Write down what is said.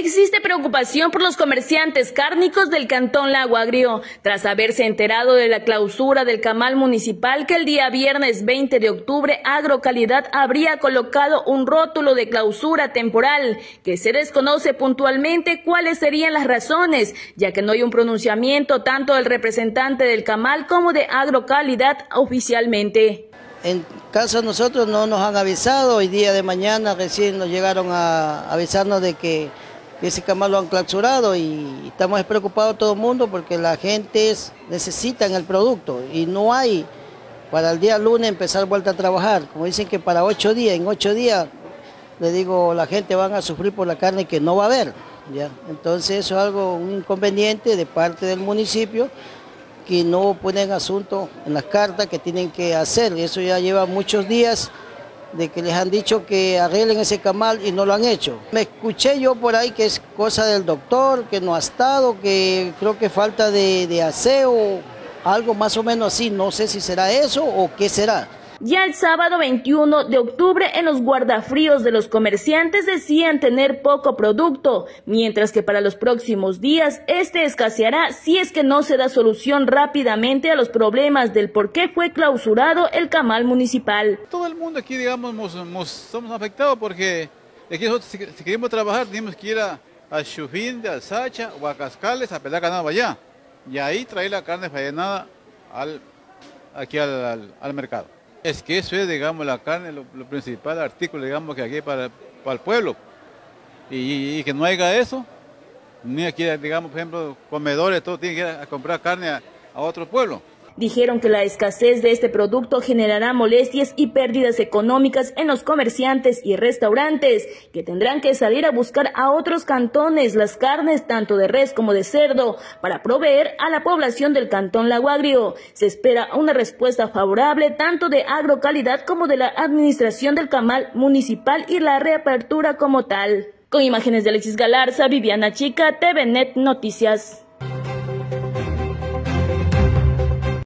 Existe preocupación por los comerciantes cárnicos del Cantón Lago Agrio, tras haberse enterado de la clausura del camal municipal que el día viernes 20 de octubre Agrocalidad habría colocado un rótulo de clausura temporal, que se desconoce puntualmente cuáles serían las razones, ya que no hay un pronunciamiento tanto del representante del camal como de Agrocalidad oficialmente. En casa nosotros no nos han avisado, hoy día de mañana recién nos llegaron a avisarnos de que ese camal lo han clausurado y estamos preocupados todo el mundo porque la gente necesita el producto y no hay para el día lunes empezar vuelta a trabajar. Como dicen que para ocho días, en ocho días, le digo, la gente van a sufrir por la carne que no va a haber. ¿ya? Entonces eso es algo, un inconveniente de parte del municipio que no ponen asunto en las cartas que tienen que hacer. Y eso ya lleva muchos días de que les han dicho que arreglen ese camal y no lo han hecho. Me escuché yo por ahí que es cosa del doctor, que no ha estado, que creo que falta de, de aseo, algo más o menos así, no sé si será eso o qué será. Ya el sábado 21 de octubre en los guardafríos de los comerciantes decían tener poco producto, mientras que para los próximos días este escaseará si es que no se da solución rápidamente a los problemas del por qué fue clausurado el camal municipal. Todo el mundo aquí, digamos, somos afectados porque aquí nosotros, si, queremos trabajar tenemos que ir a, a Chufín, a Sacha o a Cascales a pelar ganado allá y ahí traer la carne fallenada al, aquí al mercado. Es que eso es, digamos, la carne, lo, principal artículo, digamos, que aquí para, para el pueblo. Y, que no haya eso, ni aquí, digamos, por ejemplo, comedores, todo tienen que ir a comprar carne a otro pueblo. Dijeron que la escasez de este producto generará molestias y pérdidas económicas en los comerciantes y restaurantes, que tendrán que salir a buscar a otros cantones las carnes tanto de res como de cerdo para proveer a la población del cantón Laguagrio. Se espera una respuesta favorable tanto de agrocalidad como de la administración del camal municipal y la reapertura como tal. Con imágenes de Alexis Galarza, Viviana Chica, TVNet Noticias.